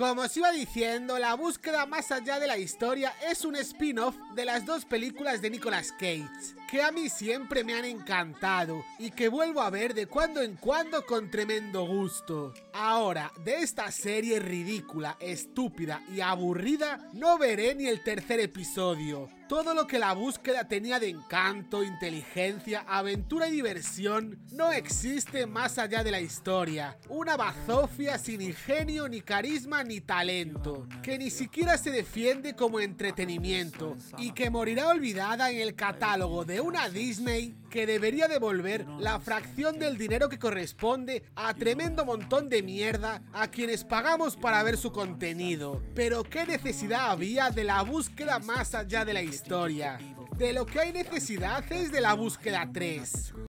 Como os iba diciendo, La búsqueda más allá de la historia es un spin-off de las dos películas de Nicolas Cage, que a mí siempre me han encantado y que vuelvo a ver de cuando en cuando con tremendo gusto. Ahora, de esta serie ridícula, estúpida y aburrida, no veré ni el tercer episodio. Todo lo que la búsqueda tenía de encanto, inteligencia, aventura y diversión no existe más allá de la historia. Una bazofia sin ingenio, ni carisma, ni talento, que ni siquiera se defiende como entretenimiento y que morirá olvidada en el catálogo de una Disney que debería devolver la fracción del dinero que corresponde a tremendo montón de mierda a quienes pagamos para ver su contenido. Pero qué necesidad había de la búsqueda más allá de la historia. De lo que hay necesidad es de la búsqueda 3.